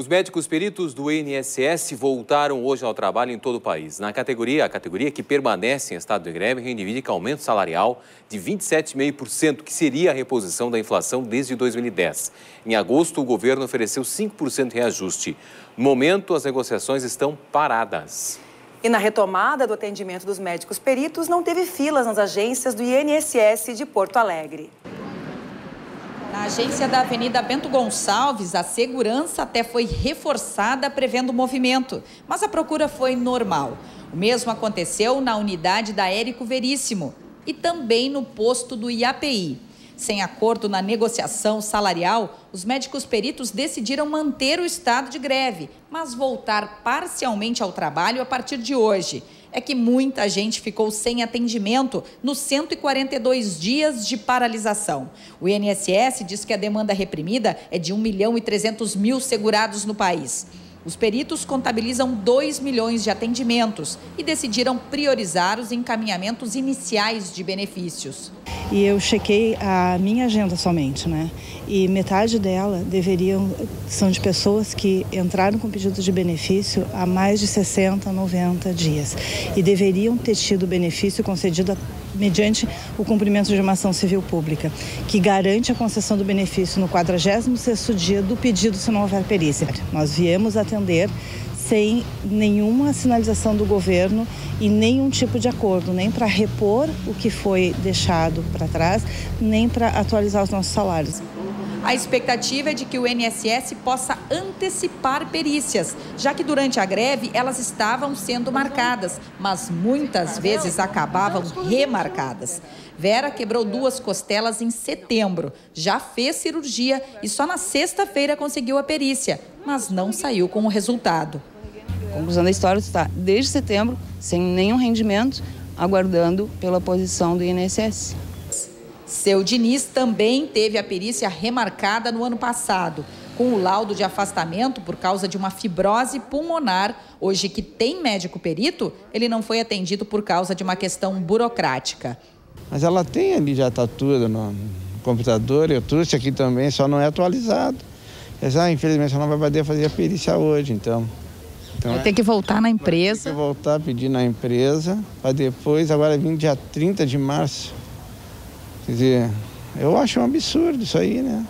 Os médicos peritos do INSS voltaram hoje ao trabalho em todo o país. Na categoria, a categoria que permanece em estado de greve reivindica aumento salarial de 27,5%, que seria a reposição da inflação desde 2010. Em agosto, o governo ofereceu 5% de reajuste. No momento, as negociações estão paradas. E na retomada do atendimento dos médicos peritos, não teve filas nas agências do INSS de Porto Alegre. Na agência da Avenida Bento Gonçalves, a segurança até foi reforçada prevendo o movimento, mas a procura foi normal. O mesmo aconteceu na unidade da Érico Veríssimo e também no posto do IAPI. Sem acordo na negociação salarial, os médicos peritos decidiram manter o estado de greve, mas voltar parcialmente ao trabalho a partir de hoje. É que muita gente ficou sem atendimento nos 142 dias de paralisação. O INSS diz que a demanda reprimida é de 1 milhão e 300 mil segurados no país. Os peritos contabilizam 2 milhões de atendimentos e decidiram priorizar os encaminhamentos iniciais de benefícios. E eu chequei a minha agenda somente, né? E metade dela deveriam são de pessoas que entraram com pedido de benefício há mais de 60, 90 dias e deveriam ter tido benefício concedido mediante o cumprimento de uma ação civil pública, que garante a concessão do benefício no 46º dia do pedido se não houver perícia. Nós viemos atender sem nenhuma sinalização do governo e nenhum tipo de acordo, nem para repor o que foi deixado para trás, nem para atualizar os nossos salários. A expectativa é de que o INSS possa antecipar perícias, já que durante a greve elas estavam sendo marcadas, mas muitas vezes acabavam remarcadas. Vera quebrou duas costelas em setembro, já fez cirurgia e só na sexta-feira conseguiu a perícia, mas não saiu com o resultado. Conclusão da história está desde setembro sem nenhum rendimento, aguardando pela posição do INSS. Seu Diniz também teve a perícia remarcada no ano passado. Com o laudo de afastamento por causa de uma fibrose pulmonar, hoje que tem médico perito, ele não foi atendido por causa de uma questão burocrática. Mas ela tem ali, já está tudo no computador, eu trouxe aqui também, só não é atualizado. Mas, ah, infelizmente, ela não vai poder fazer a perícia hoje, então. Então vai ter que voltar na empresa. Vai ter que voltar, pedir na empresa, para depois, agora vir dia 30 de março, Quer dizer, eu acho um absurdo isso aí, né?